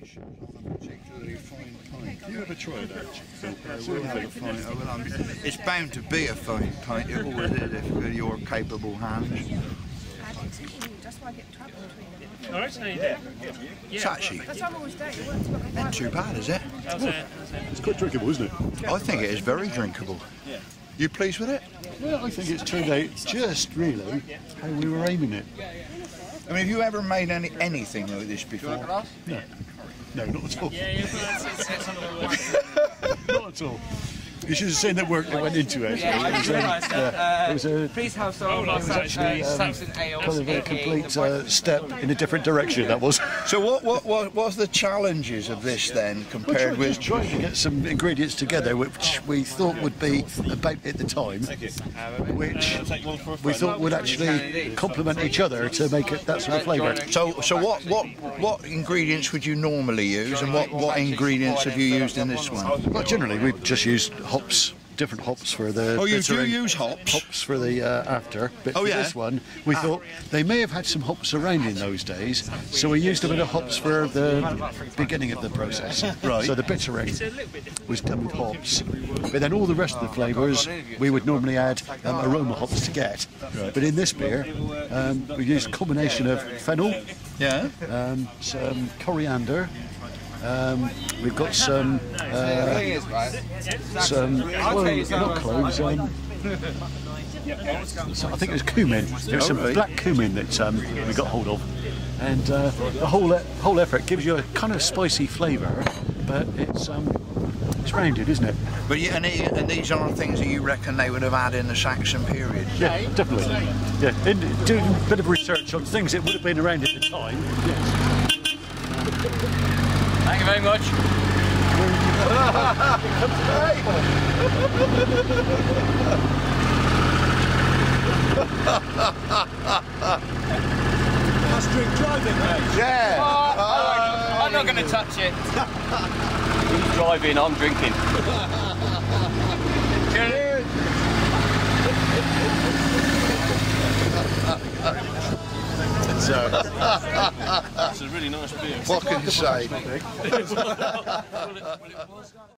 particularly fine pint. You ever tried that? Have a fine. I will It's bound to be a fine pint. It always is if with your capable hands. That's why I get trouble between them. All right, how you doing? It's actually That's why I'm always doing it. Once you've not too bad, is it? How's it? It? It's quite drinkable, isn't it? I think it is very drinkable. You pleased with it? Well, I think it's turned out just really how we were aiming it. I mean, have you ever made any anything like this before? No, no, not at all. Yeah, yeah, well, it's, it's, it's some of the work. Not at all. You should have seen the work that went into it. Yeah, I it was, just um, yeah, it Uh, was a Priest household. Oh, it was actually actually, um, kind of a complete uh, step in a different direction. That was. So what what what what's the challenges of this then We're compared with? trying to get some ingredients together, which we thought would be about at the time, which we thought would actually complement each other to make it that sort of flavour. So so what what what ingredients would you normally use, and what what ingredients have you used in this one? Well, generally we've just used hops, different hops for the. Oh, you do use hops? Hops for the uh, after, but Oh, for yeah? this one we thought they may have had some hops around in those days, so we used a bit of hops for the beginning of the process. Right. So the bittering was done with hops, but then all the rest of the flavours we would normally add um, aroma hops to get. Right. But in this beer, um, we used a combination of fennel, Yeah. um, some coriander. Um, we've got some uh, some cloves, not cloves. Um, so I think it was cumin. There was some black cumin that um, we got hold of, and uh, the whole whole effort gives you a kind of spicy flavour, but it's um, it's rounded, isn't it? But yeah, and, it- and these are things that you reckon they would have had in the Saxon period. Yeah, definitely. Yeah, in doing a bit of research on things that would have been around at the time. Yes. Thank you very much. Yeah. Oh, I'm not going to touch it. He's driving, I'm drinking. So, It's a really nice beer. what can you say?